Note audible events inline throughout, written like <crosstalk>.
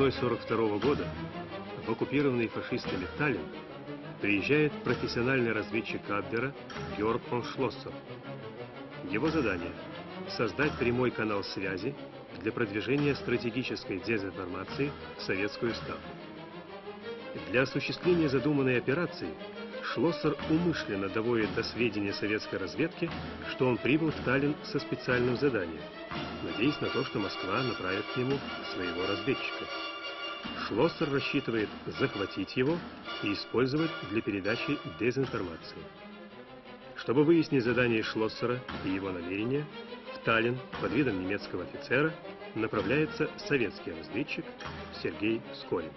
Весной 42 года в оккупированный фашистами Таллин приезжает профессиональный разведчик Абвера Георг фон Шлоссер. Его задание – создать прямой канал связи для продвижения стратегической дезинформации в советскую ставку. Для осуществления задуманной операции Шлоссер умышленно доводит до сведения советской разведки, что он прибыл в Таллин со специальным заданием, надеясь на то, что Москва направит к нему своего разведчика. Шлоссер рассчитывает захватить его и использовать для передачи дезинформации. Чтобы выяснить задание Шлоссера и его намерения, в Таллин под видом немецкого офицера направляется советский разведчик Сергей Скорин.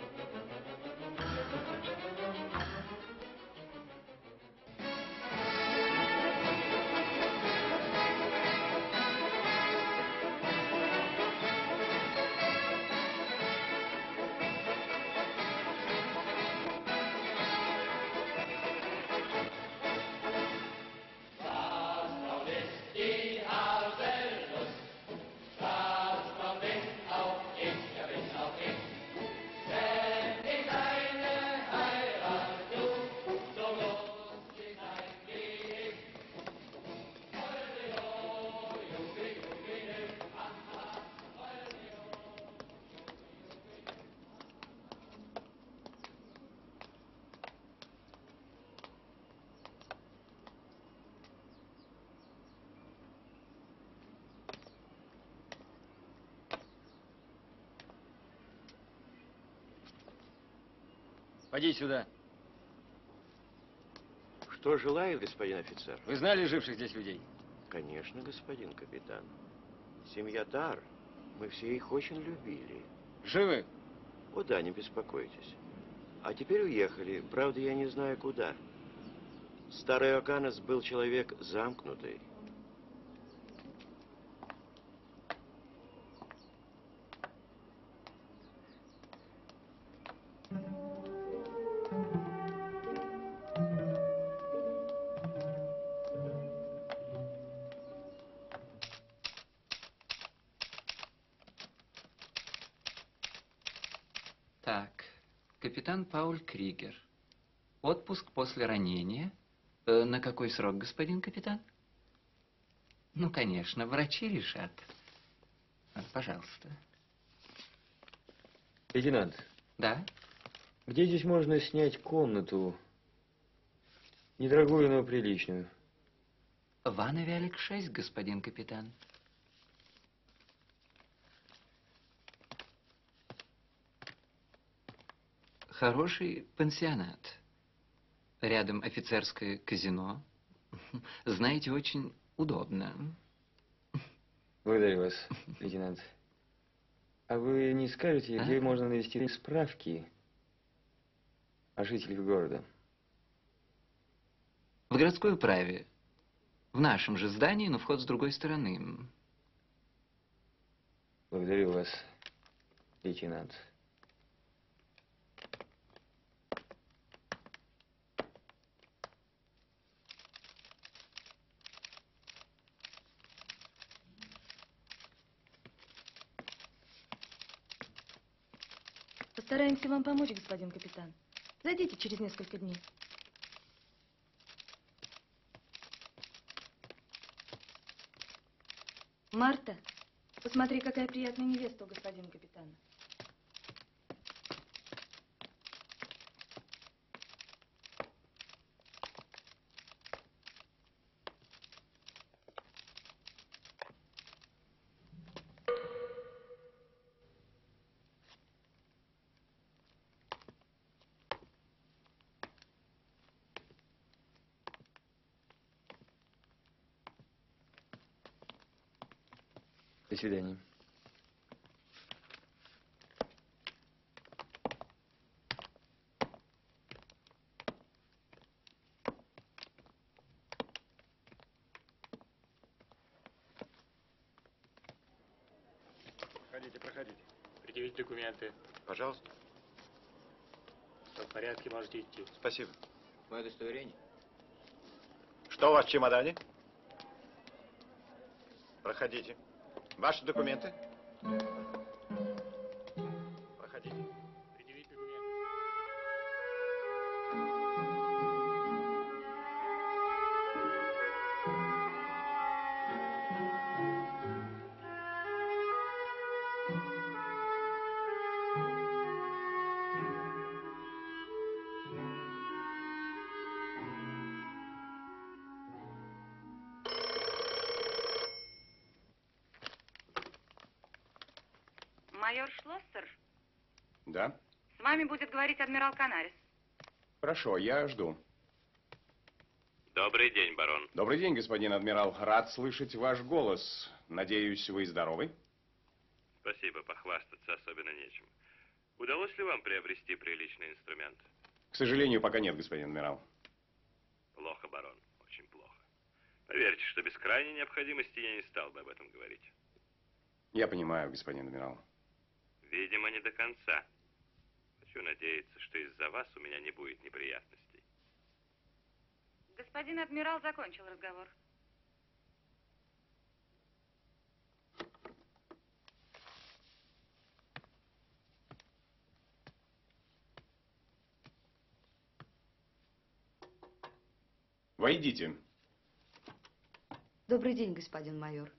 Поди сюда. Что желает господин офицер? Вы знали живших здесь людей? Конечно, господин капитан. Семья Тар, мы все их очень любили. Живы? О да, не беспокойтесь. А теперь уехали, правда, я не знаю куда. Старый Оканес был человек замкнутый. Кригер. Отпуск после ранения. Э, на какой срок, господин капитан? Ну, конечно, врачи решат. Вот, пожалуйста. Лейтенант, Да? где здесь можно снять комнату? Недорогую, но приличную. Ван Вялик 6, господин капитан. Хороший пансионат. Рядом офицерское казино. Знаете, очень удобно. Благодарю вас, лейтенант. А вы не скажете, А? где можно навести справки о жителях города? В городской управе. В нашем же здании, но вход с другой стороны. Благодарю вас, лейтенант. Постараемся вам помочь, господин капитан. Зайдите через несколько дней. Марта, посмотри, какая приятная невеста у господина капитана. До свидания. Проходите, проходите. Предъявить документы. Пожалуйста. Все в порядке, можете идти. Спасибо. Мое удостоверение. Что у вас в чемодане? Проходите. Ваши документы? Говорить адмирал Канарис. Хорошо, я жду. Добрый день, барон. Добрый день, господин адмирал. Рад слышать ваш голос. Надеюсь, вы здоровы? Спасибо, похвастаться особенно нечем. Удалось ли вам приобрести приличный инструмент? К сожалению, пока нет, господин адмирал. Плохо, барон, очень плохо. Поверьте, что без крайней необходимости я не стал бы об этом говорить. Я понимаю, господин адмирал. Видимо, не до конца. Хочу надеяться, что из-за вас у меня не будет неприятностей. Господин адмирал закончил разговор. Войдите. Добрый день, господин майор.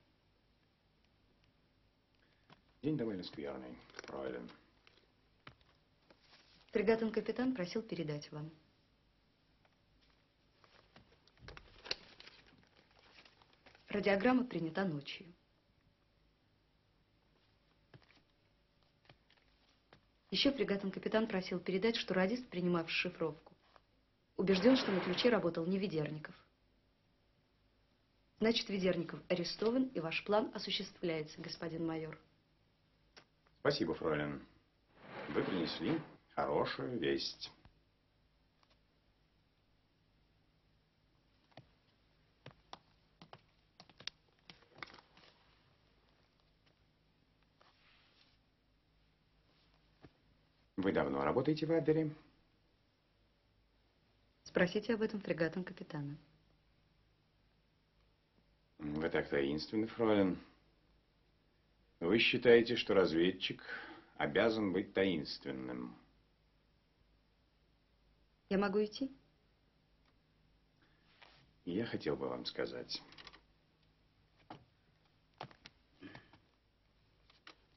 День довольно скверный, фройлен. Фрегатон-капитан просил передать вам. Радиограмма принята ночью. Еще фрегатон-капитан просил передать, что радист, принимавший шифровку, убежден, что на ключе работал не Ведерников. Значит, Ведерников арестован, и ваш план осуществляется, господин майор. Спасибо, фройлен. Вы принесли хорошую весть. Вы давно работаете в Аддере? Спросите об этом фрегатом капитана. Вы так таинственны, фройлен. Вы считаете, что разведчик обязан быть таинственным. Я могу идти? Я хотел бы вам сказать.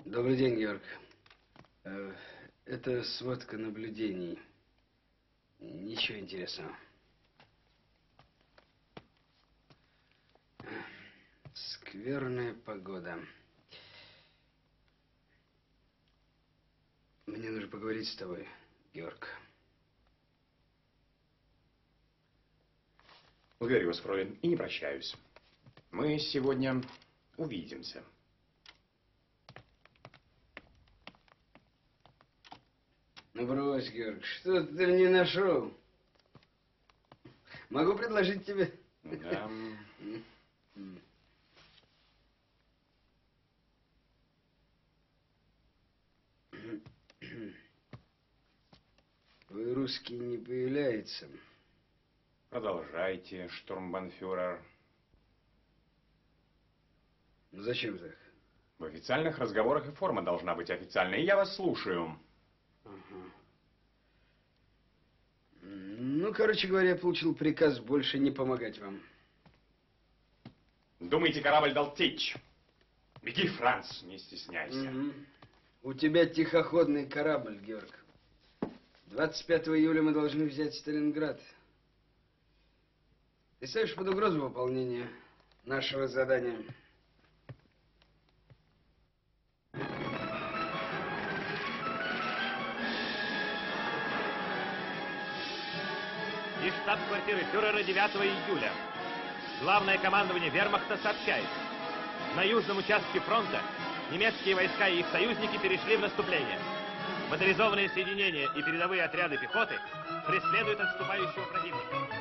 Добрый день, Георг. Э, Это сводка наблюдений. Ничего интересного. Скверная погода. Мне нужно поговорить с тобой, Георг. Благодарю вас, фройлен, и не прощаюсь. Мы сегодня увидимся. Ну брось, Георг, что ты не нашел? Могу предложить тебе... Да. Вы русский не появляется. Продолжайте, штурмбанфюрер. Ну, Зачем так? В официальных разговорах и форма должна быть официальной. Я вас слушаю. Ага. Ну, короче говоря, я получил приказ больше не помогать вам. Думаете, корабль дал течь? Беги, Франц, не стесняйся. Мгм. У тебя тихоходный корабль, Георг. 25 июля мы должны взять Сталинград. Ты ставишь под угрозу выполнения нашего задания. Из штаб-квартиры фюрера 9 июля. Главное командование вермахта сообщает. На южном участке фронта немецкие войска и их союзники перешли в наступление. Моторизованные соединения и передовые отряды пехоты преследуют отступающего противника.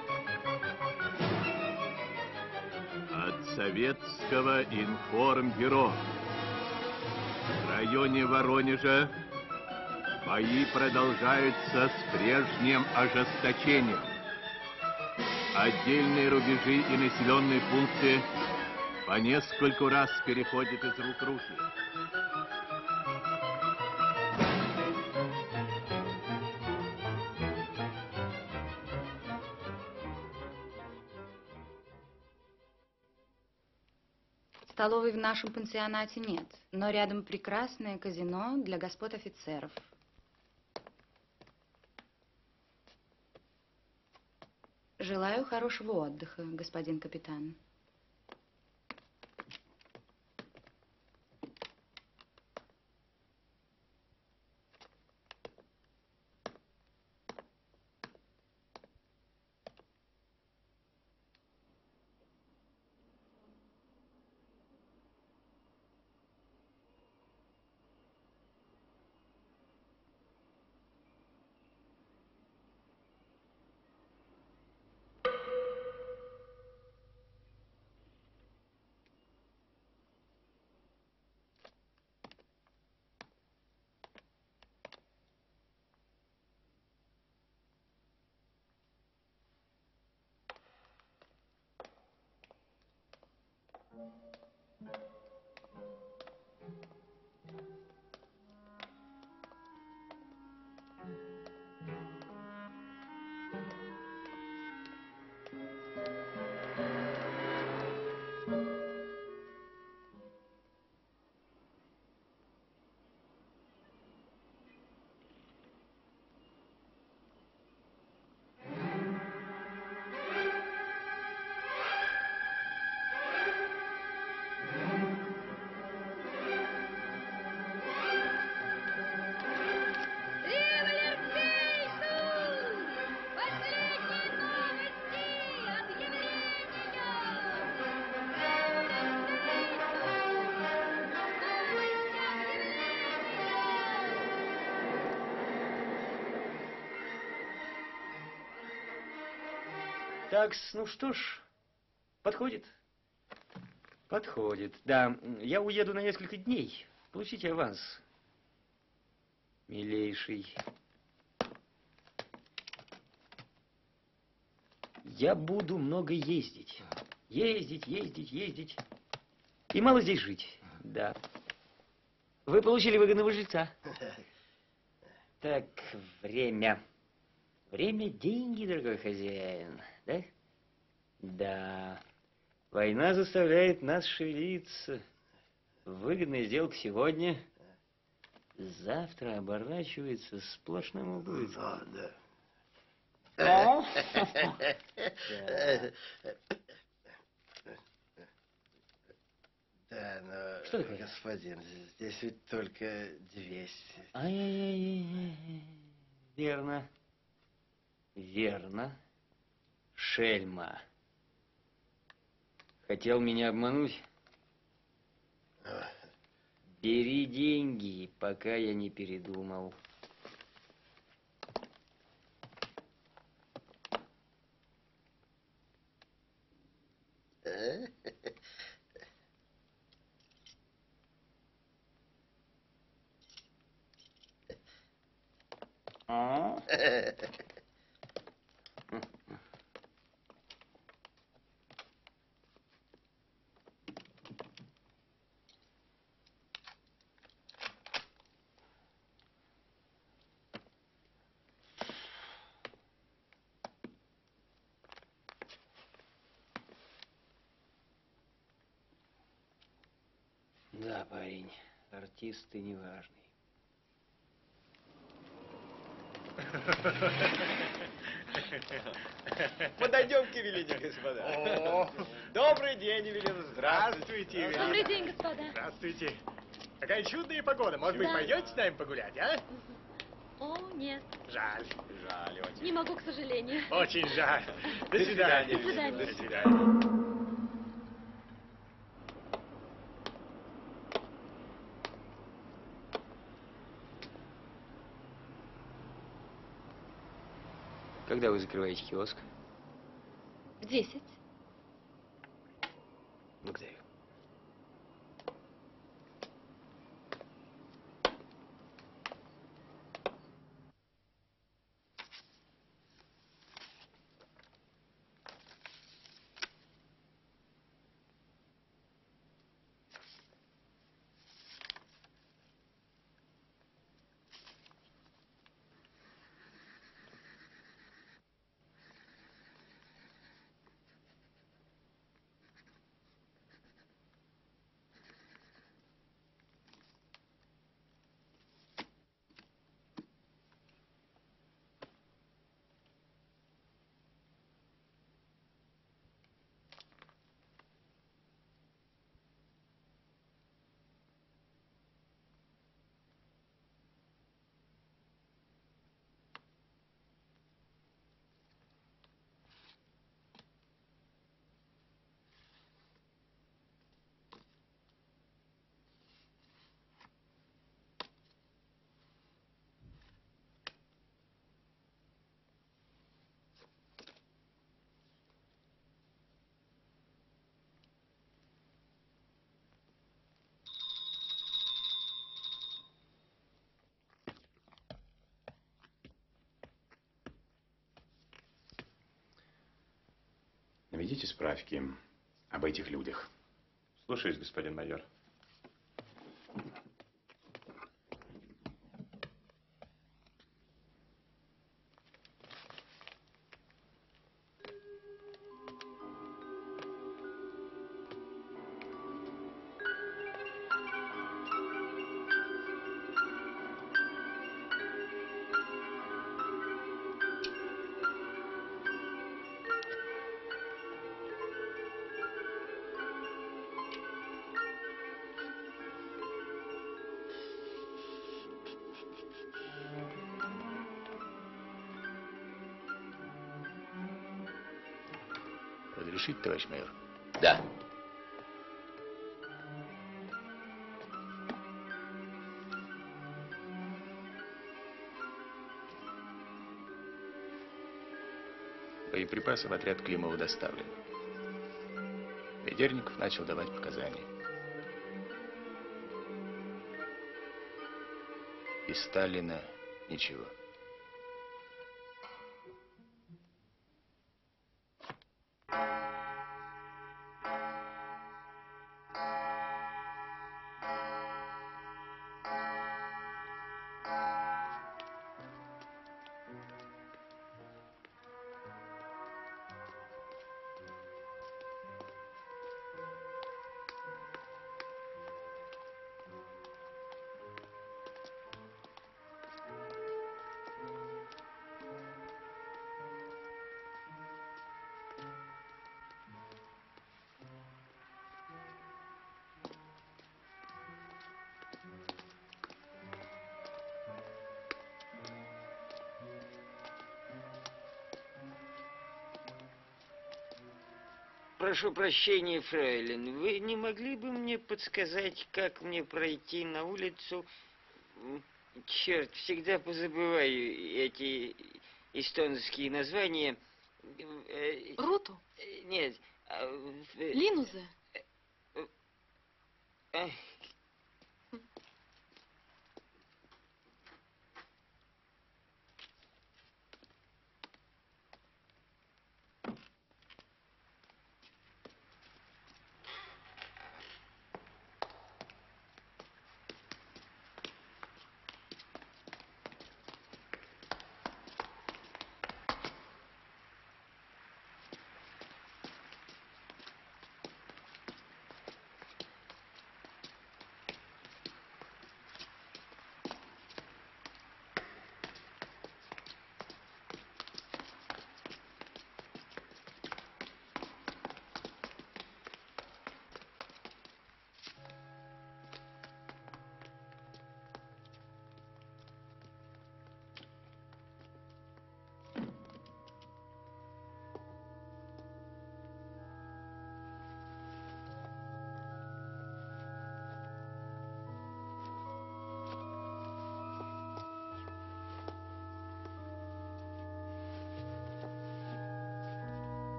Советского информбюро. В районе Воронежа бои продолжаются с прежним ожесточением. Отдельные рубежи и населенные пункты по нескольку раз переходят из рук руки. Столовой в нашем пансионате нет, но рядом прекрасное казино для господ офицеров. Желаю хорошего отдыха, господин капитан. Thank you. Так, ну что ж, подходит. Подходит. Да, я уеду на несколько дней. Получите аванс. Милейший. Я буду много ездить. Ездить, ездить, ездить. И мало здесь жить. Да. Вы получили выгодного жильца. <laughs> Так, время. Время – деньги, дорогой хозяин. Да? Да. Война заставляет нас шевелиться. Выгодная сделка сегодня, завтра оборачивается сплошным убытком. Да! <laughs> Да, но, Что такое? господин, здесь ведь только 200. Ай-яй-яй-яй. Верно. Верно. Шельма. Хотел меня обмануть? Бери деньги, пока я не передумал. А? Да, парень, артист ты неважный. Подойдем к Евелине, господа. О. Добрый день, Евелина. Здравствуйте, Евелина. Добрый день, господа. Здравствуйте. Какая чудная погода. Может быть, Да. пойдете с нами погулять, а? О, нет, Жаль. Жаль очень. не могу, к сожалению. Очень жаль. До свидания, До свидания. До свидания. Когда вы закрываете киоск? В десять. Благодарю. Наведите справки об этих людях. Слушаюсь, господин майор. Боеприпасы в отряд Климова доставлены. Ведерников начал давать показания. Из Сталина ничего. Прошу прощения, фрейлин, вы не могли бы мне подсказать, как мне пройти на улицу? Черт, всегда позабываю эти эстонские названия. Э, Руту? э, Нет. а,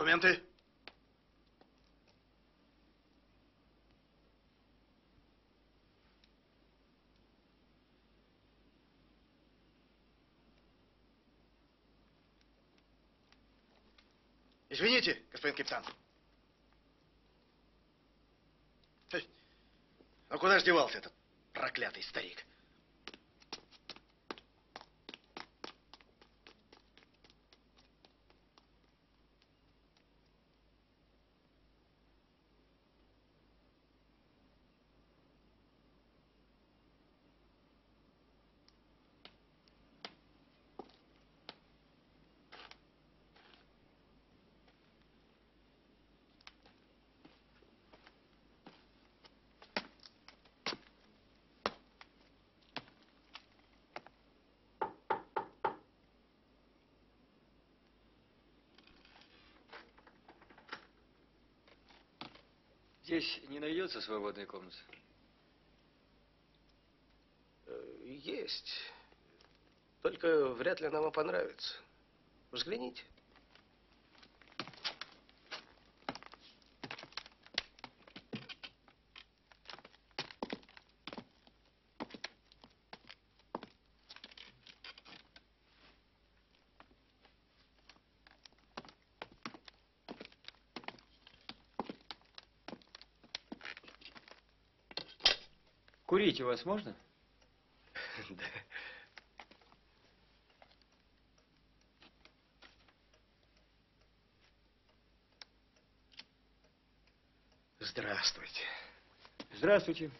Документы. Извините, господин капитан. А куда ж девался этот проклятый старик? Здесь найдется свободной комнаты? Э, Есть. Только вряд ли она вам понравится. Взгляните. У вас можно? Да. Здравствуйте. Здравствуйте.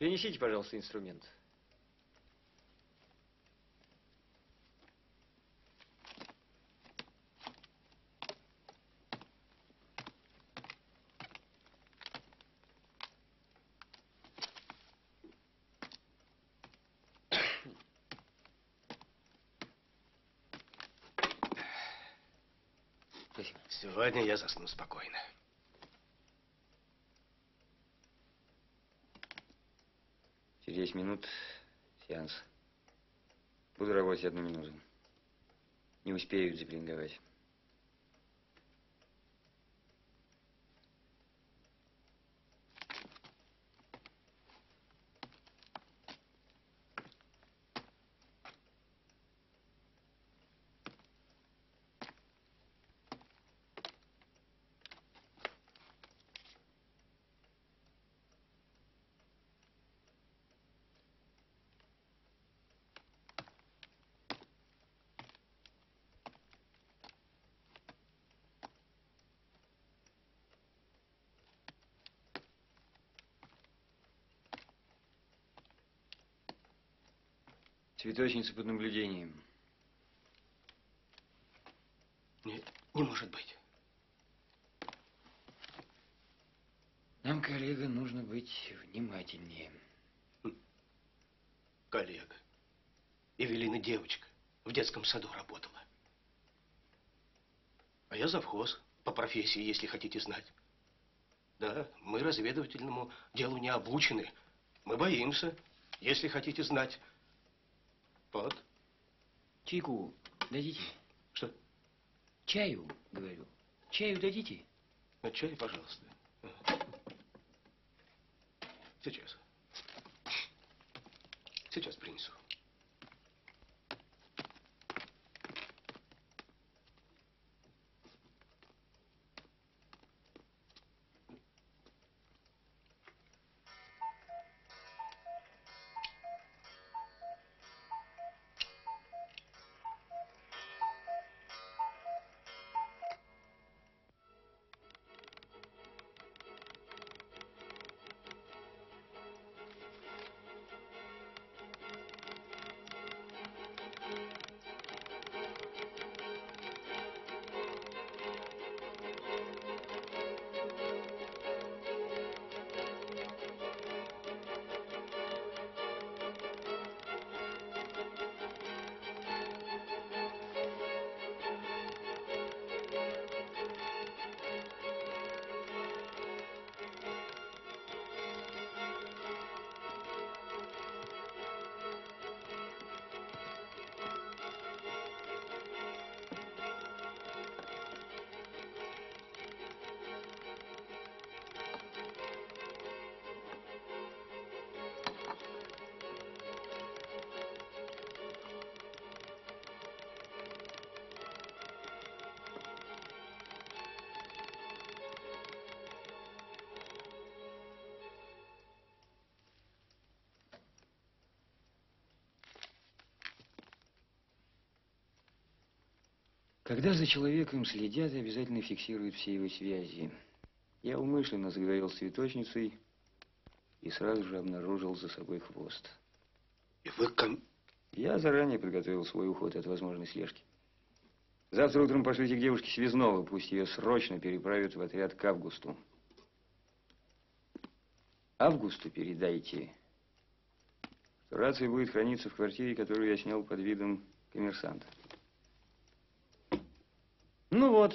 Принесите, пожалуйста, инструмент. Сегодня я засну спокойно. 10 минут сеанс. Буду работать одну минуту. Не успеют заблинговать. Цветочница под наблюдением. Не, не может быть. Нам, коллега, нужно быть внимательнее. Коллега. Эвелина девочка. В детском саду работала. А я завхоз по профессии, если хотите знать. Да, мы разведывательному делу не обучены. Мы боимся, если хотите знать. Вот. Чайку дадите? Что? Чаю, говорю. Чаю дадите? На чай, пожалуйста. Сейчас. Сейчас принесу. Когда за человеком следят, обязательно фиксируют все его связи. Я умышленно заговорил с цветочницей и сразу же обнаружил за собой хвост. И вы кон... Я заранее подготовил свой уход от возможной слежки. Завтра утром пошлите к девушке Связного, пусть ее срочно переправят в отряд к Августу. Августу передайте, что рация будет храниться в квартире, которую я снял под видом коммерсанта. Ну вот.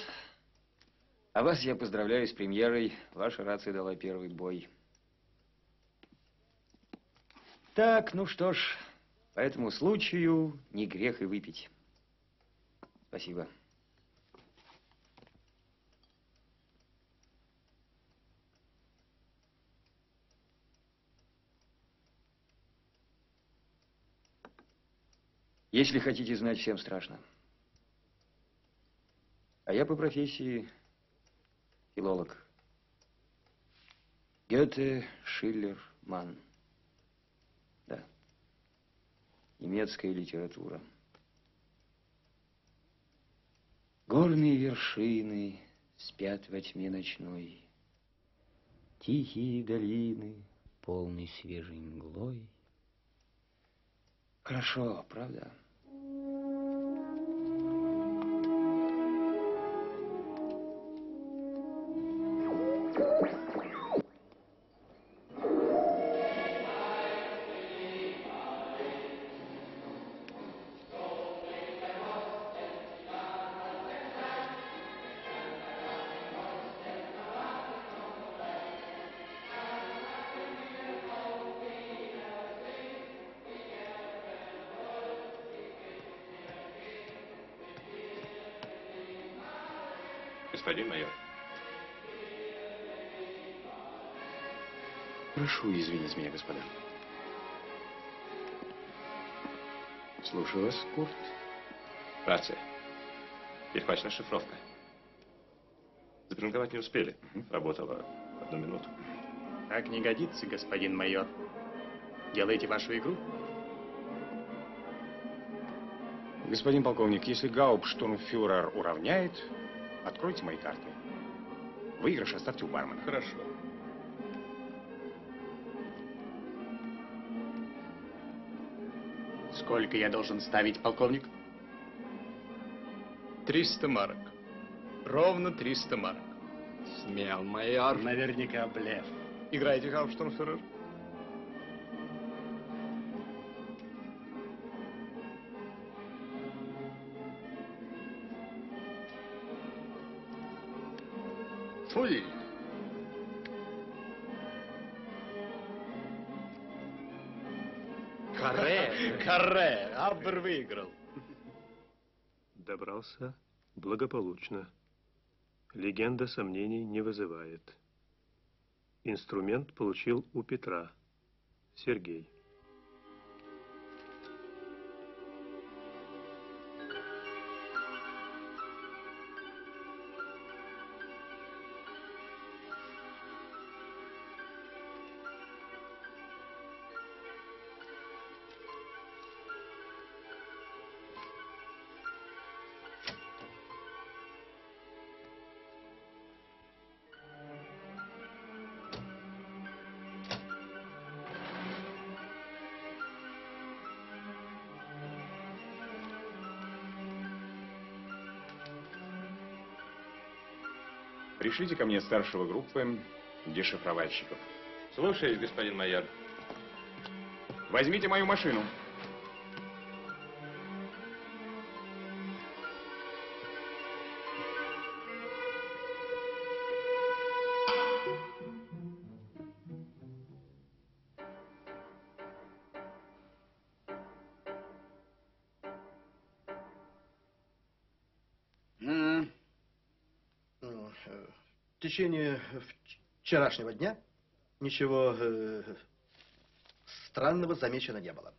А вас я поздравляю с премьерой. Ваша рация дала первый бой. Так, ну что ж, по этому случаю не грех и выпить. Спасибо. Если хотите знать, всем страшно. А я по профессии филолог. Гёте, Шиллер, Манн. Да. Немецкая литература. Горные вершины спят во тьме ночной. Тихие долины, полны свежей мглой. Хорошо, правда? Прошу извинить меня, господа. Слушаю вас, Курт. Рация. Перехвачена шифровка. Запринговать не успели. Работала одну минуту. Так не годится, господин майор. Делайте вашу игру. Господин полковник, если Гауптштурмфюрер уравняет, откройте мои карты. Выигрыш оставьте у бармена. Хорошо. Сколько я должен ставить, полковник? 300 марок. Ровно 300 марок. Смел, майор. Наверняка блеф. Играете, Гауптштурмфюрер? Фуй. Каре, Аббер выиграл. Добрался благополучно. Легенда сомнений не вызывает. Инструмент получил у Петра. Сергей. Пришлите ко мне старшего группы дешифровальщиков. Слушаюсь, господин майор. Возьмите мою машину. Течение вч- вчерашнего дня ничего э, странного замечено не было.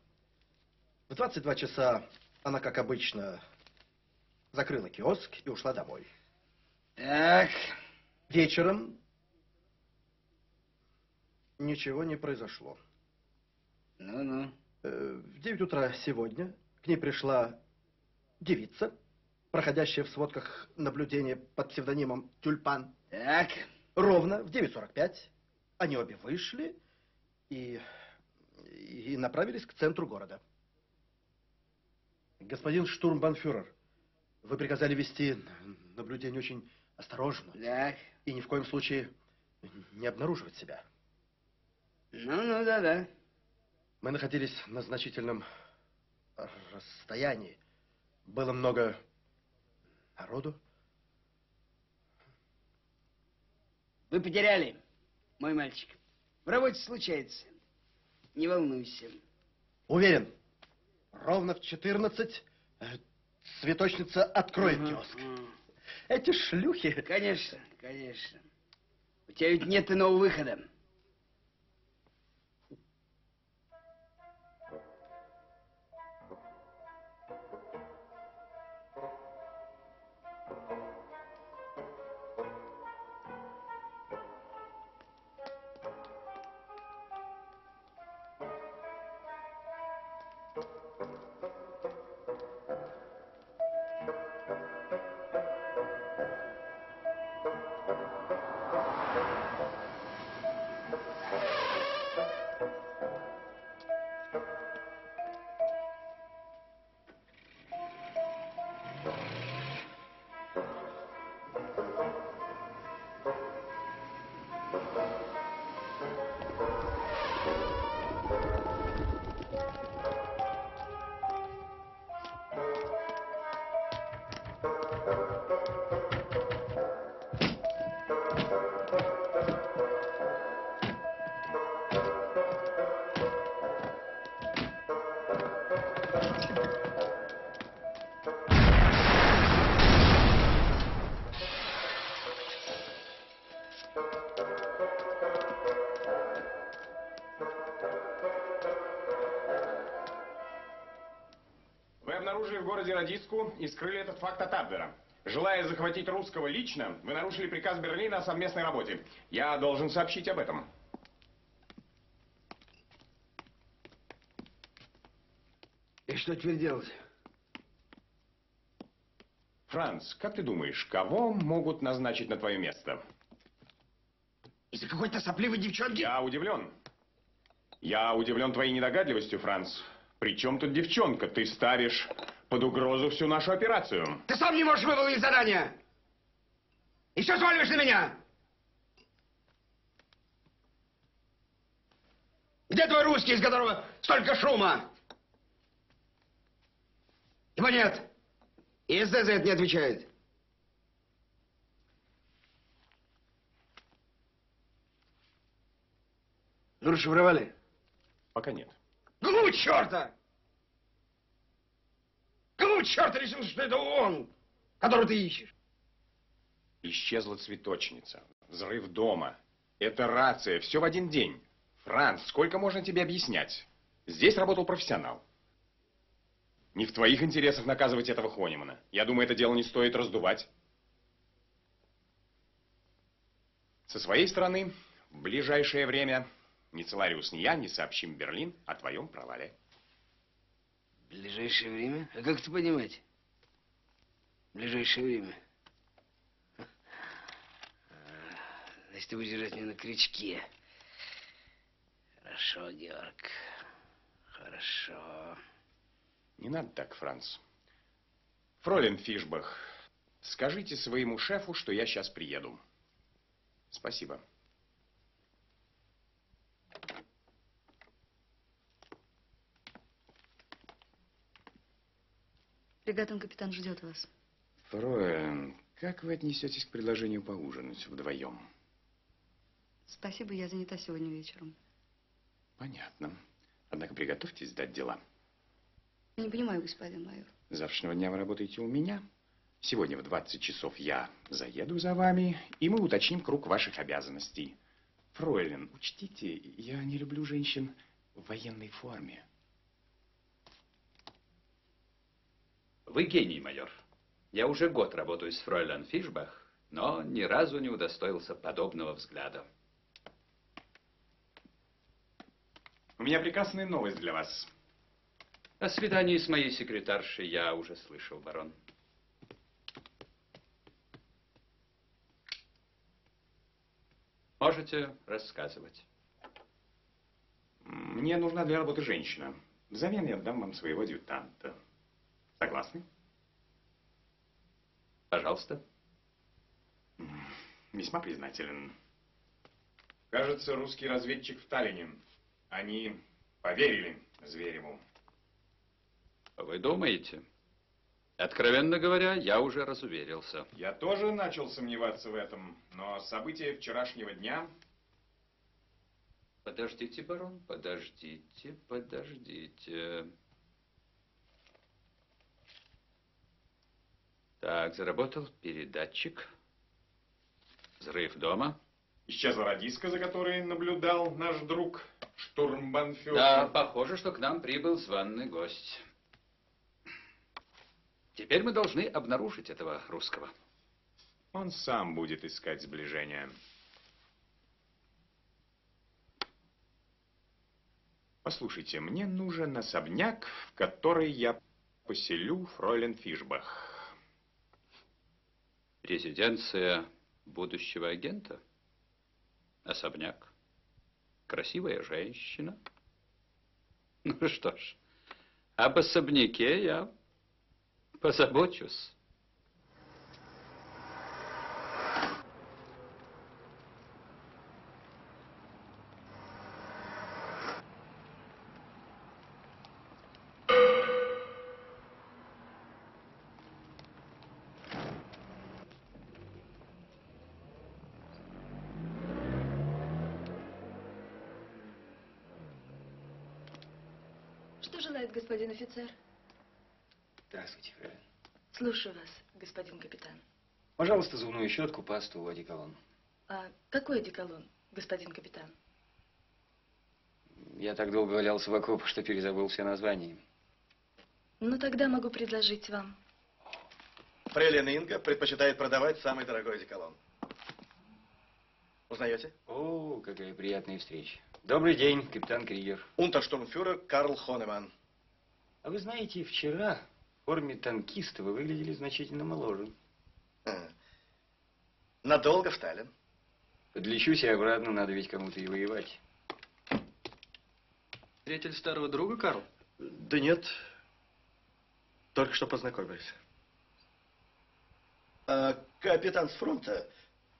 В 22 часа она, как обычно, закрыла киоск и ушла домой. Так. Вечером ничего не произошло. Ну-ну. Э, В 9 утра сегодня к ней пришла девица, проходящее в сводках наблюдение под псевдонимом Тюльпан. Так. Ровно в 9.45 они обе вышли и, и направились к центру города. Господин штурмбанфюрер, вы приказали вести наблюдение очень осторожно. Так. И ни в коем случае не обнаруживать себя. Ну-ну, да-да. Мы находились на значительном расстоянии. Было много народу. Вы потеряли, мой мальчик. В работе случается. Не волнуйся. Уверен, ровно в 14 э, цветочница откроет Мгм, киоск. Эти шлюхи... Конечно, конечно. У тебя ведь нет иного выхода. Обнаружили в городе Радиску и скрыли этот факт от Абвера. Желая захватить русского лично, вы нарушили приказ Берлина о совместной работе. Я должен сообщить об этом. И что теперь делать? Франц, как ты думаешь, кого могут назначить на твое место? Из-за какой-то сопливой девчонки? Я удивлен. Я удивлен твоей недогадливостью, Франц. Причем тут девчонка? Ты ставишь под угрозу всю нашу операцию. Ты сам не можешь выполнить задание! И все сваливаешь на меня! Где твой русский, из которого столько шума? Его нет. И СД за это не отвечает. Ну, расшифровали? Пока нет. Какого черта? Какого черта решил, что это он, которого ты ищешь? Исчезла цветочница. Взрыв дома. Это рация. Все в один день. Франц, сколько можно тебе объяснять? Здесь работал профессионал. Не в твоих интересах наказывать этого Хонимана. Я думаю, это дело не стоит раздувать. Со своей стороны, в ближайшее время ни Целариус, ни я не сообщим Берлин о твоем провале. Ближайшее время? А как это понимать? Ближайшее время. А, Значит, ты будешь держать меня на крючке. Хорошо, Георг. Хорошо. Не надо так, Франц. Фролин Фишбах, скажите своему шефу, что я сейчас приеду. Спасибо. Фрегатом капитан ждет вас. Фройлен, как вы отнесетесь к предложению поужинать вдвоем? Спасибо, я занята сегодня вечером. Понятно. Однако приготовьтесь сдать дела. Не понимаю, господин майор. С завтрашнего дня вы работаете у меня. Сегодня в 20 часов я заеду за вами, и мы уточним круг ваших обязанностей. Фройлен, учтите, я не люблю женщин в военной форме. Вы гений, майор. Я уже год работаю с фройлен Фишбах, но ни разу не удостоился подобного взгляда. У меня прекрасная новость для вас. О свидании с моей секретаршей я уже слышал, барон. Можете рассказывать. Мне нужна для работы женщина. Взамен я отдам вам своего дютанта. Согласны? Пожалуйста. Весьма признателен. Кажется, русский разведчик в Таллине. Они поверили Звереву. Вы думаете? Откровенно говоря, я уже разуверился. Я тоже начал сомневаться в этом, но события вчерашнего дня... Подождите, барон, подождите, подождите. Так, заработал передатчик. Взрыв дома. Исчезла радиска, за которой наблюдал наш друг штурмбанфюрер. Да, похоже, что к нам прибыл званный гость. Теперь мы должны обнаружить этого русского. Он сам будет искать сближение. Послушайте, мне нужен особняк, в который я поселю фройлен Фишбах. Резиденция будущего агента? Особняк? Красивая женщина? Ну что ж, об особняке я позабочусь. Что желает господин офицер? Здравствуйте, фрейлин. Слушаю вас, господин капитан. Пожалуйста, зубную щетку, пасту, одеколон. А какой одеколон, господин капитан? Я так долго валялся в окопах, что перезабыл все названия. Ну, тогда могу предложить вам. Фрейлин Инга предпочитает продавать самый дорогой одеколон. Узнаете? О, какая приятная встреча. Добрый день, капитан Кригер. Унтерштурмфюрер Карл Хонеман. А вы знаете, вчера в форме танкиста вы выглядели значительно моложе. А. Надолго в Таллин? Подлечусь и обратно, надо ведь кому-то и воевать. Приятель старого друга, Карл? Да нет. Только что познакомились. А, капитан с фронта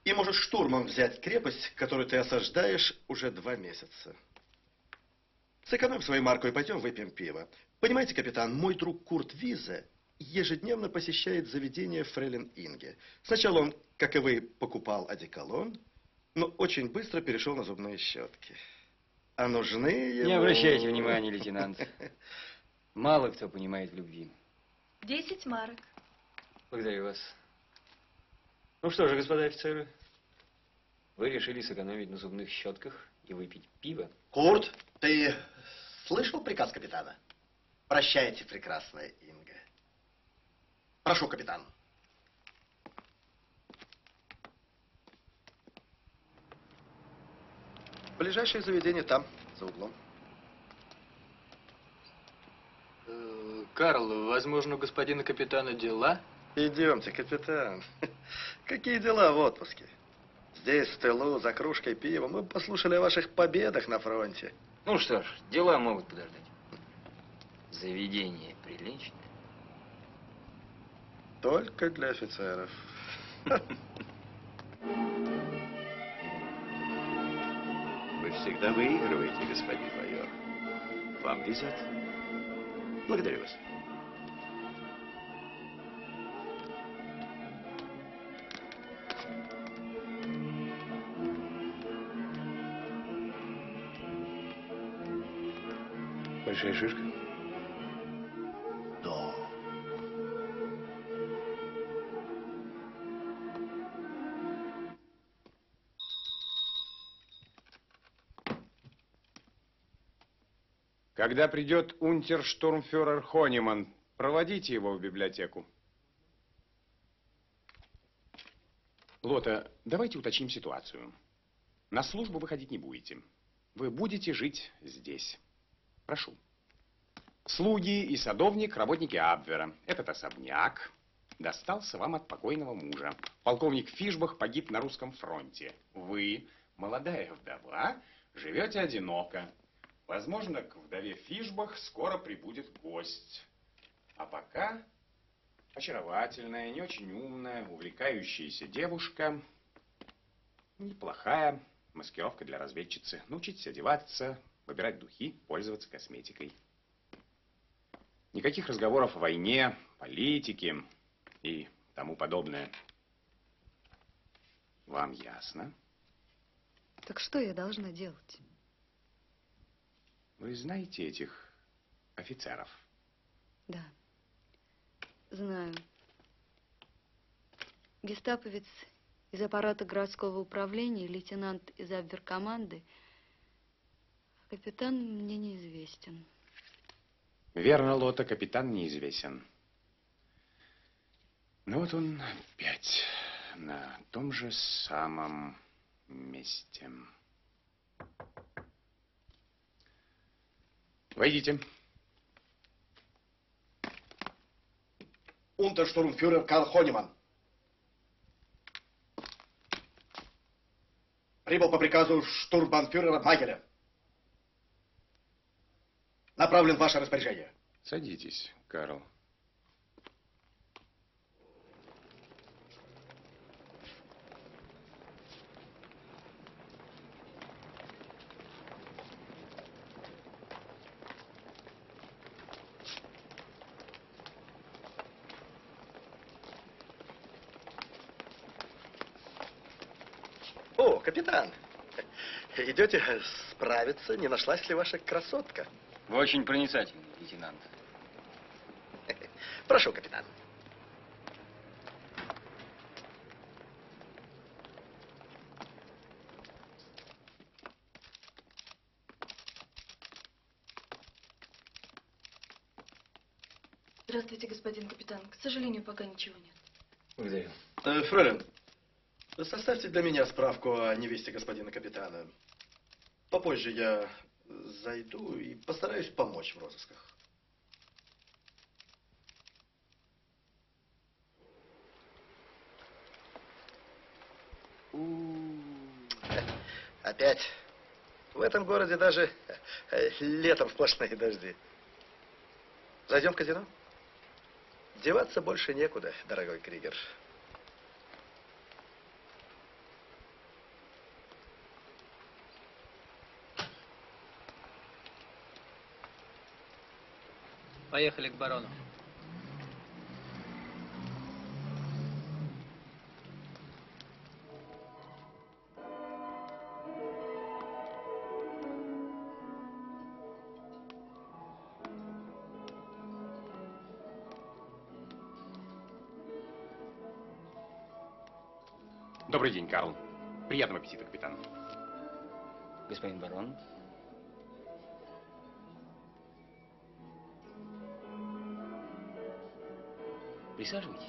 и может штурмом взять крепость, которую ты осаждаешь уже два месяца. Сэкономим свою марку и пойдем выпьем пиво. Понимаете, капитан, мой друг Курт Визе ежедневно посещает заведение Фрейлин Инге. Сначала он, как и вы, покупал одеколон, но очень быстро перешел на зубные щетки. А нужны ему... Не обращайте внимания, лейтенант. Мало кто понимает в любви. Десять марок. Благодарю вас. Ну что же, господа офицеры, вы решили сэкономить на зубных щетках и выпить пиво? Курт, ты слышал приказ капитана? Прощайте, прекрасная Инга. Прошу, капитан. Ближайшее заведение там, за углом. Э, Карл, возможно, у господина капитана дела? Идемте, капитан. <laughs> Какие дела в отпуске? Здесь, в тылу, за кружкой пива, мы послушали о ваших победах на фронте. Ну что ж, дела могут подождать. Заведение приличное. Только для офицеров. <laughs> Вы всегда выигрываете, господин майор. Вам везет. Благодарю вас. Большая шишка? Когда придет унтерштурмфюрер Хониман, проводите его в библиотеку. Лота, давайте уточним ситуацию. На службу выходить не будете. Вы будете жить здесь. Прошу. Слуги и садовник, работники Абвера. Этот особняк достался вам от покойного мужа. Полковник Фишбах погиб на русском фронте. Вы молодая вдова, живете одиноко. Возможно, к вдове Фишбах скоро прибудет гость. А пока очаровательная, не очень умная, увлекающаяся девушка, неплохая маскировка для разведчицы. Научитесь одеваться, выбирать духи, пользоваться косметикой. Никаких разговоров о войне, политике и тому подобное. Вам ясно? Так что я должна делать? Вы знаете этих офицеров? Да. Знаю. Гестаповец из аппарата городского управления, лейтенант из обверкоманды, капитан мне неизвестен. Верно, Лота, капитан неизвестен. Ну вот он опять на том же самом месте. Войдите. Унтерштурмфюрер Карл Хониман. Прибыл по приказу штурмбанфюрера Магеля. Направлен в ваше распоряжение. Садитесь, Карл. О, капитан. Идете справиться, не нашлась ли ваша красотка? Вы очень проницательный, лейтенант. <laughs> Прошу, капитан. Здравствуйте, господин капитан. К сожалению, пока ничего нет. Благодарю. Э, фролин, составьте для меня справку о невесте господина капитана. Попозже я зайду и постараюсь помочь в розысках. Опять. В этом городе даже э, летом сплошные дожди. Зайдем в казино? Деваться больше некуда, дорогой Кригер. Поехали к барону. Добрый день, Карл. Приятного аппетита, капитан. Господин барон. Присаживайтесь.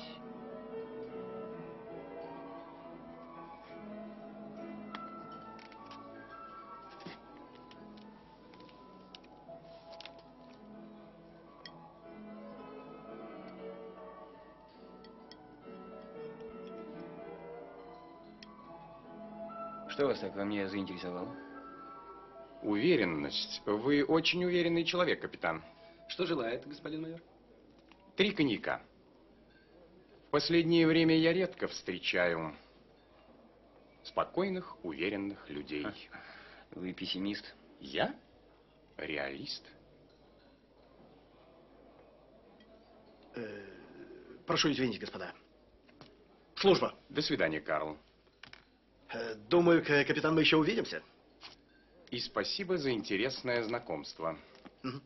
Что вас так во мне заинтересовало? Уверенность. Вы очень уверенный человек, капитан. Что желает, господин майор? Три коньяка. В последнее время я редко встречаю спокойных, уверенных людей. Вы пессимист? Я? Реалист. Э, прошу извинить, господа. Служба. До свидания, Карл. Э, думаю, капитан, мы еще увидимся. И спасибо за интересное знакомство. Мгм.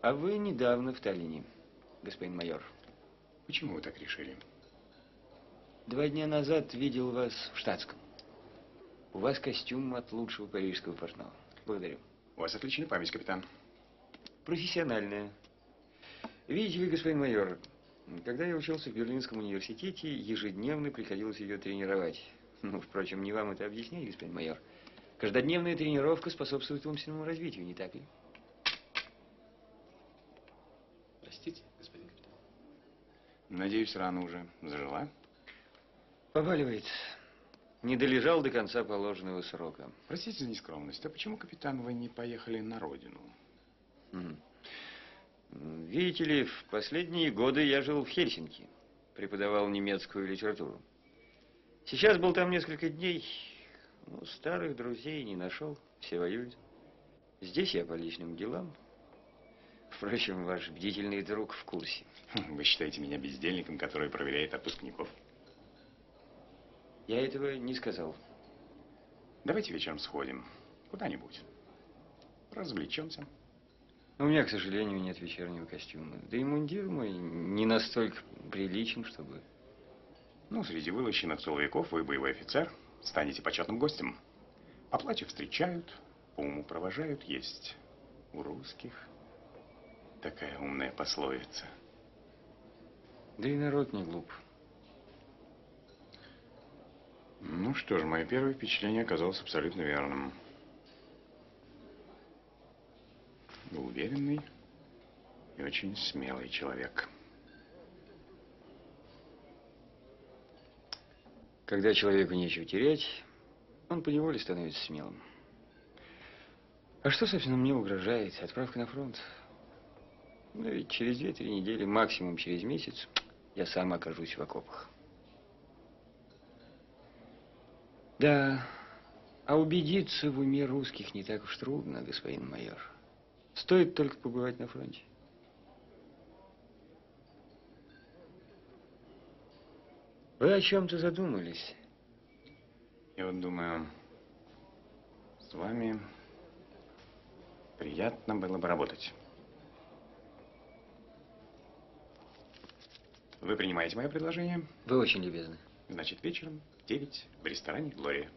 А вы недавно в Таллине, господин майор. Почему вы так решили? Два дня назад видел вас в штатском. У вас костюм от лучшего парижского портного. Благодарю. У вас отличная память, капитан. Профессиональная. Видите ли, господин майор, когда я учился в Берлинском университете, ежедневно приходилось ее тренировать. Ну, впрочем, не вам это объяснять, господин майор. Каждодневная тренировка способствует умственному развитию, не так ли? Надеюсь, рана уже зажила? Побаливает. Не долежал до конца положенного срока. Простите за нескромность, а почему, капитан, вы не поехали на родину? Видите ли, в последние годы я жил в Хельсинки. Преподавал немецкую литературу. Сейчас был там несколько дней. Ну, старых друзей не нашел. Все воюют. Здесь я по личным делам. Впрочем, ваш бдительный друг в курсе. Хм, Вы считаете меня бездельником, который проверяет отпускников? Я этого не сказал. Давайте вечером сходим. Куда-нибудь. Развлечемся. У меня, к сожалению, нет вечернего костюма. Да и мундир мой не настолько приличен, чтобы... Ну, среди вылощенных целовиков вы боевой офицер. Станете почетным гостем. По платью встречают, по уму провожают. Есть у русских такая умная пословица. Да и народ не глуп. Ну что ж, мое первое впечатление оказалось абсолютно верным. Уверенный и очень смелый человек. Когда человеку нечего терять, он поневоле становится смелым. А что, собственно, мне угрожает? Отправка на фронт. Ну, ведь через две-три недели, максимум через месяц, я сам окажусь в окопах. Да, а убедиться в уме русских не так уж трудно, господин майор. Стоит только побывать на фронте. Вы о чем-то задумались? Я вот думаю, с вами приятно было бы работать. Вы принимаете мое предложение? Вы очень любезны. Значит, вечером в 9 в ресторане «Глория».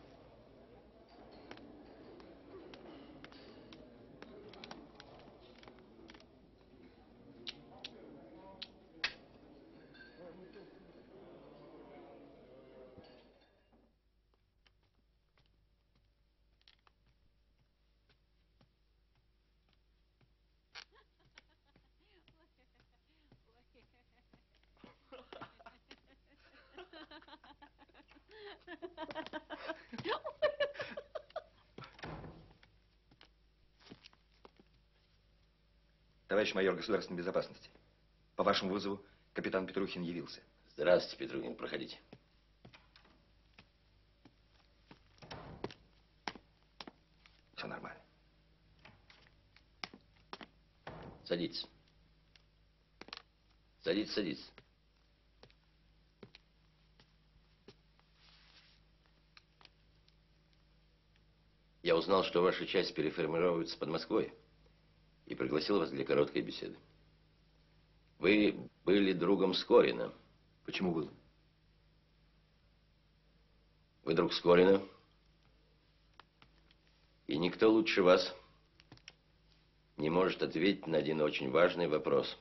Товарищ майор государственной безопасности, по вашему вызову капитан Петрухин явился. Здравствуйте, Петрухин, проходите. Все нормально. Садитесь. Садитесь, садитесь. Я узнал, что ваша часть переформируется под Москвой и пригласил вас для короткой беседы. Вы были другом Скорина. Почему был? Вы друг Скорина. И никто лучше вас не может ответить на один очень важный вопрос.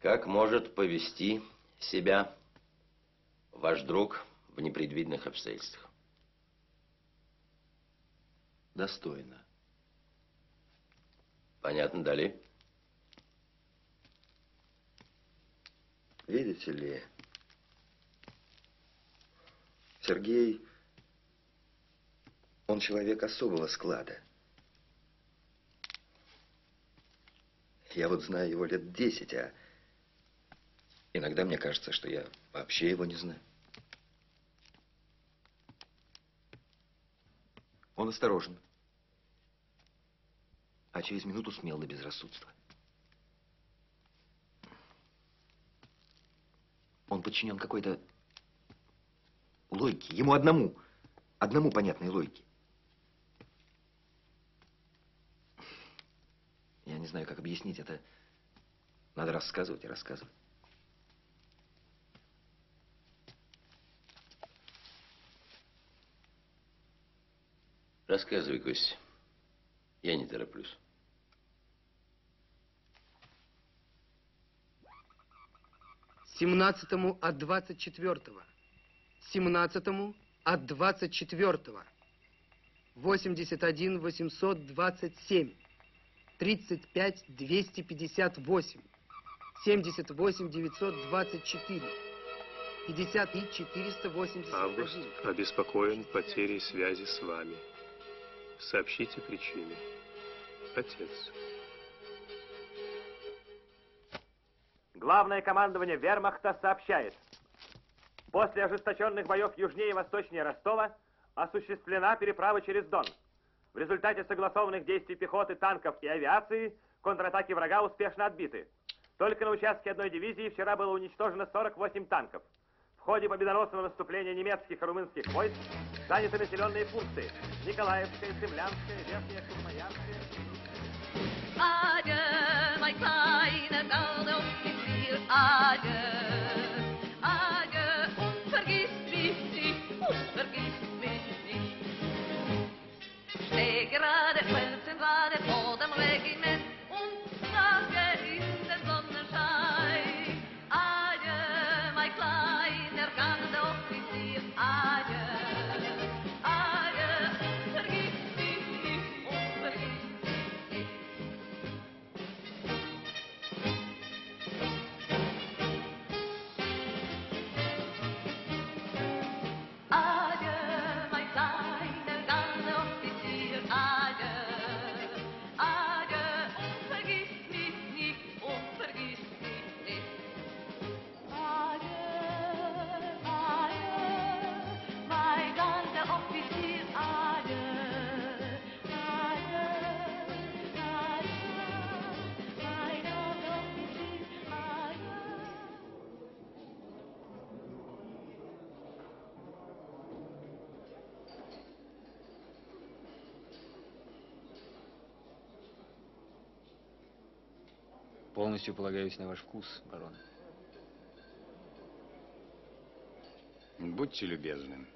Как может повести себя ваш друг в непредвиденных обстоятельствах? Достойно. Понятно, далее? Видите ли, Сергей, он человек особого склада. Я вот знаю его лет десять, а иногда мне кажется, что я вообще его не знаю. Он осторожен, а через минуту смел до безрассудства. Он подчинен какой-то логике, ему одному, одному понятной логике. Я не знаю, как объяснить это. Надо рассказывать и рассказывать. Рассказывай, Костя. Я не тороплюсь. Семнадцатому от двадцать четвертого. Семнадцатому от двадцать четвертого. Восемьдесят один восемьсот двадцать семь. Тридцать пять двести пятьдесят восемь. 78 924, 50 и 481. Август обеспокоен потерей связи с вами. Сообщите причины. Отец. Главное командование вермахта сообщает. После ожесточенных боев южнее и восточнее Ростова осуществлена переправа через Дон. В результате согласованных действий пехоты, танков и авиации контратаки врага успешно отбиты. Только на участке одной дивизии вчера было уничтожено 48 танков. В ходе победоносного наступления немецких и румынских войск заняты населенные пункты Николаевская, Землянская, Верхняя Кузьмоярская. Adieu, kleiner Gardeoffizier, adieu, adieu, gerade Полностью полагаюсь на ваш вкус, барон. Будьте любезны.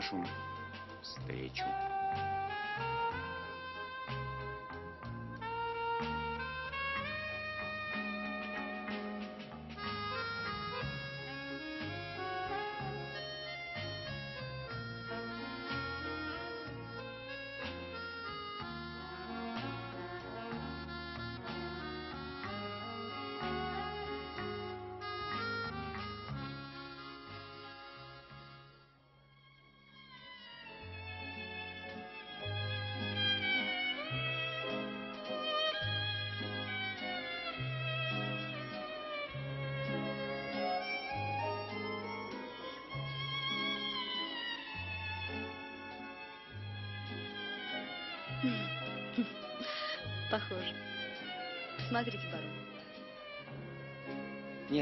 Нашу встречу.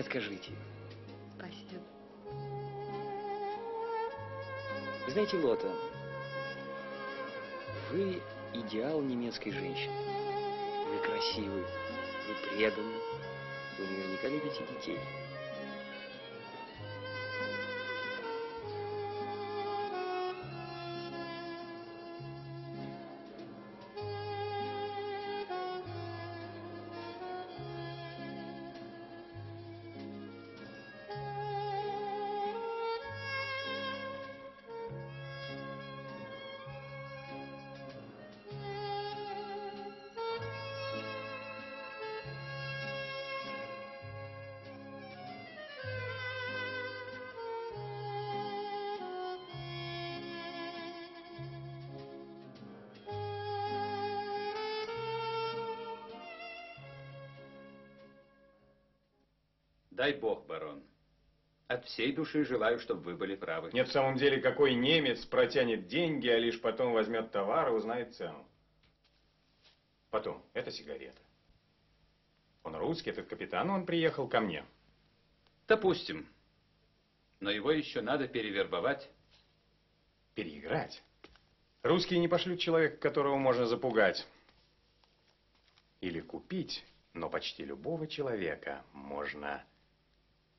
Не откажите. Спасибо. Вы знаете, Лота, вы идеал немецкой женщины. Вы красивы, вы преданы, вы наверняка любите детей. Дай бог, барон. От всей души желаю, чтобы вы были правы. Нет, в самом деле, какой немец протянет деньги, а лишь потом возьмет товар и узнает цену? Потом, это сигарета. Он русский, этот капитан, он приехал ко мне. Допустим. Но его еще надо перевербовать. Переиграть? Русские не пошлют человека, которого можно запугать. Или купить, но почти любого человека можно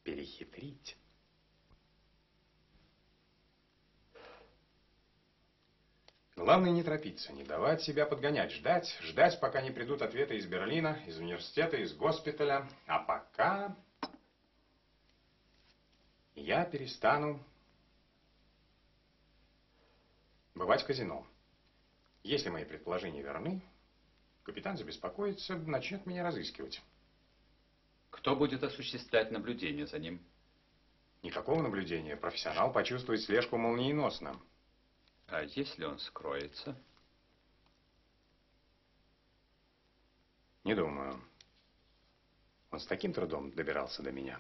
перехитрить. Главное не торопиться, не давать себя подгонять, ждать, ждать, пока не придут ответы из Берлина, из университета, из госпиталя. А пока я перестану бывать в казино. Если мои предположения верны, капитан забеспокоится, начнет меня разыскивать. Кто будет осуществлять наблюдение за ним? Никакого наблюдения. Профессионал почувствует слежку молниеносно. А если он скроется? Не думаю. Он с таким трудом добирался до меня.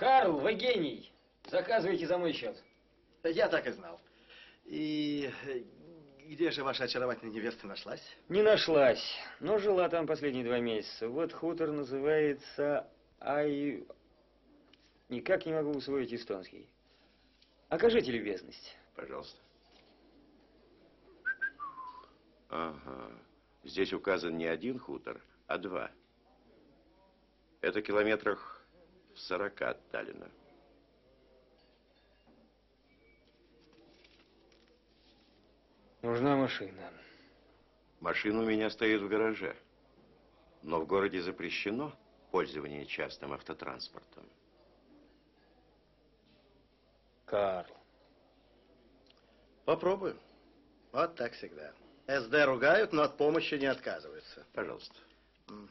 Карл, вы гений. Заказывайте за мой счет. Я так и знал. И э, где же ваша очаровательная невеста нашлась? Не нашлась, но жила там последние два месяца. Вот хутор называется Ай... Никак не могу усвоить эстонский. Окажите любезность. Пожалуйста. Ага. Здесь указан не один хутор, а два. Это километрах в сорока от Таллина. Нужна машина. Машина у меня стоит в гараже. Но в городе запрещено пользование частным автотранспортом. Карл. Попробую. Вот так всегда. СД ругают, но от помощи не отказываются. Пожалуйста. Мгм.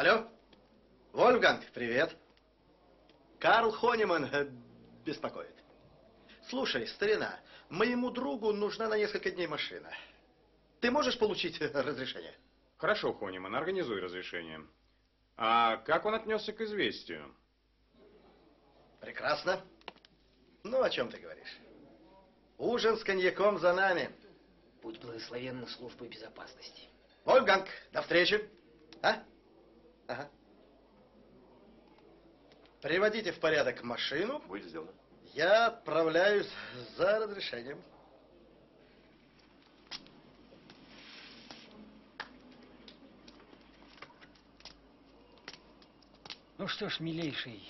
Алло? Вольфганг, привет. Карл Хониман э, беспокоит. Слушай, старина, моему другу нужна на несколько дней машина. Ты можешь получить э, разрешение? Хорошо, Хониман, организуй разрешение. А как он отнесся к известию? Прекрасно. Ну, о чем ты говоришь? Ужин с коньяком за нами. Будь благословенна служба безопасности. Вольфганг, до встречи. А? Ага. Приводите в порядок машину. Будет сделано. Я отправляюсь за разрешением. Ну что ж, милейший,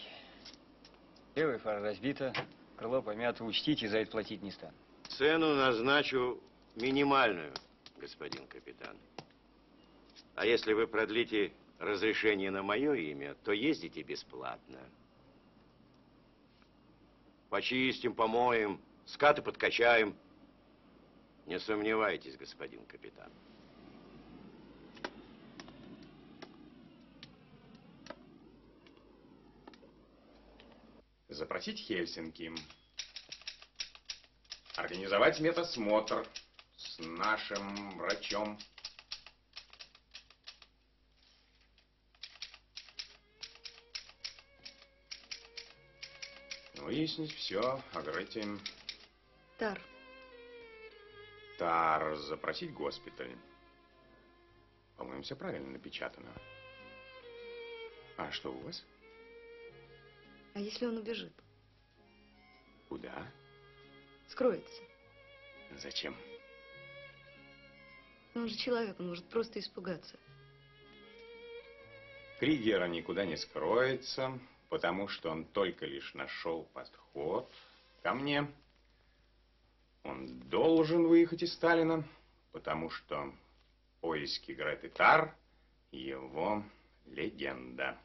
левая фара разбита, крыло помято, учтите, за это платить не стану. Цену назначу минимальную, господин капитан. А если вы продлите разрешение на мое имя, то ездите бесплатно. Почистим, помоем, скаты подкачаем. Не сомневайтесь, господин капитан. Запросить Хельсинки. Организовать медосмотр с нашим врачом. Выяснить все о Грете. Тар, Тар, запросить госпиталь. По-моему, все правильно напечатано. А что у вас? а если он убежит? Куда? Скроется. Зачем? Он же человек, он может просто испугаться. Кригера никуда не скроется, потому что он только лишь нашел подход ко мне. Он должен выехать из Сталина, потому что поиски Греты Тар – его легенда.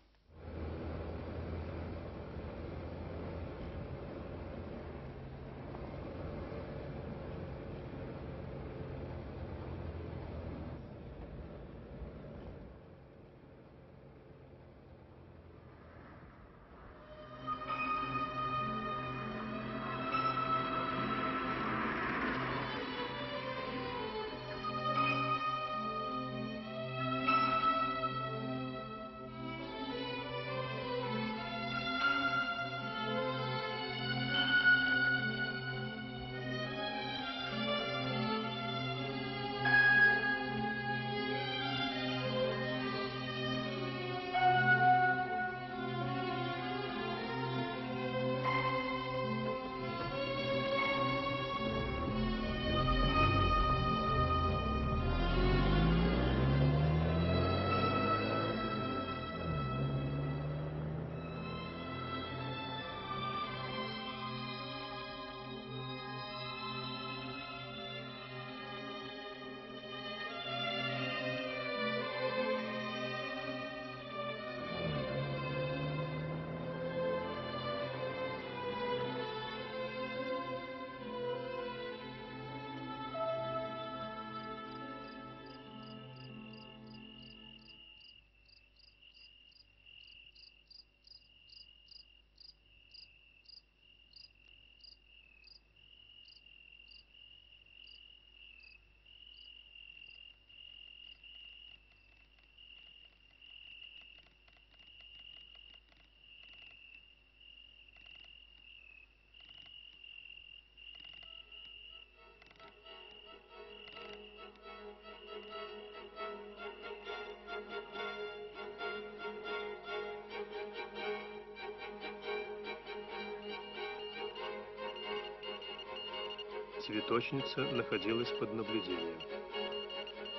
Цветочница находилась под наблюдением.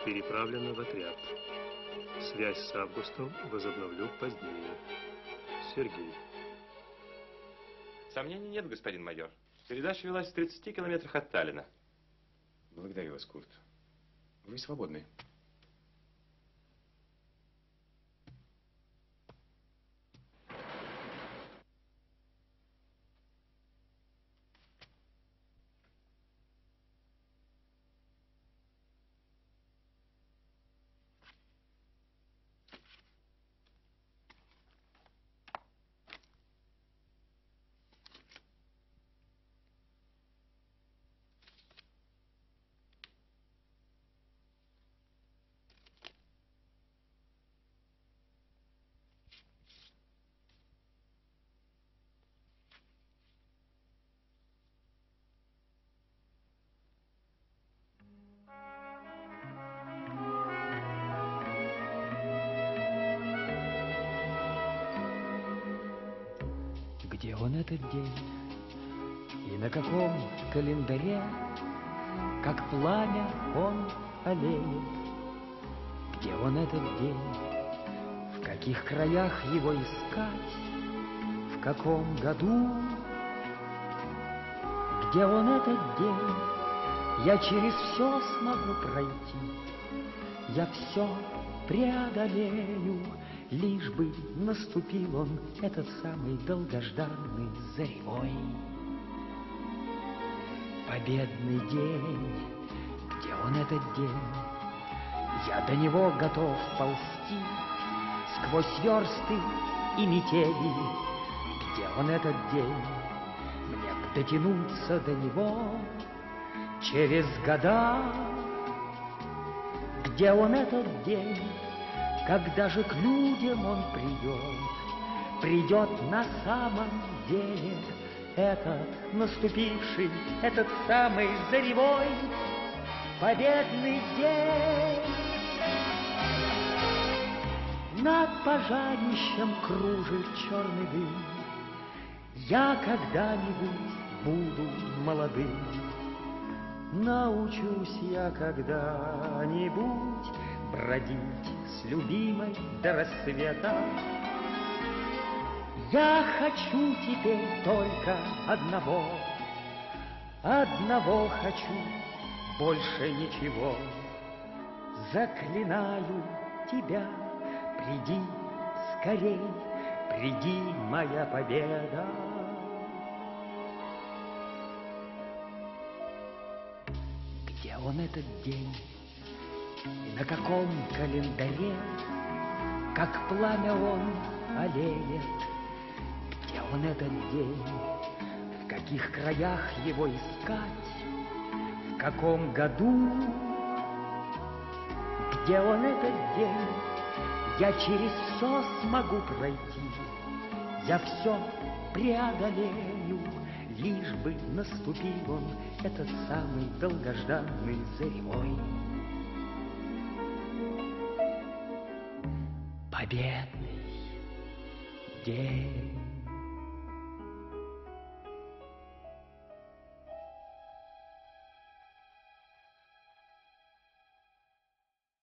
Переправлена в отряд. Связь с Августом возобновлю позднее. Сергей. Сомнений нет, господин майор. Передача велась в 30 километрах от Таллина. Благодарю вас, Курт. Вы свободны. День? И на каком календаре, Как пламя он олеет? Где он этот день? В каких краях его искать? В каком году? Где он этот день? Я через все смогу пройти, Я все преодолею, Лишь бы наступил он, этот самый долгожданный заревой. Победный день, где он этот день? Я до него готов ползти Сквозь версты и метели. Где он этот день? Мне б дотянуться до него Через года. Где он этот день? Когда же к людям он придет, Придет на самом деле Этот наступивший, этот самый заревой Победный день. Над пожарищем кружит черный дым. Я когда-нибудь буду молодым. Научусь я когда-нибудь бродить с любимой до рассвета. Я хочу теперь только одного, одного хочу, больше ничего. Заклинаю тебя, приди скорей, приди, моя победа. Где он этот день? На каком календаре, как пламя он олеет? Где он этот день? В каких краях его искать? В каком году? Где он этот день? Я через все смогу пройти, Я все преодолею, Лишь бы наступил он, Этот самый долгожданный заревой. Победный день.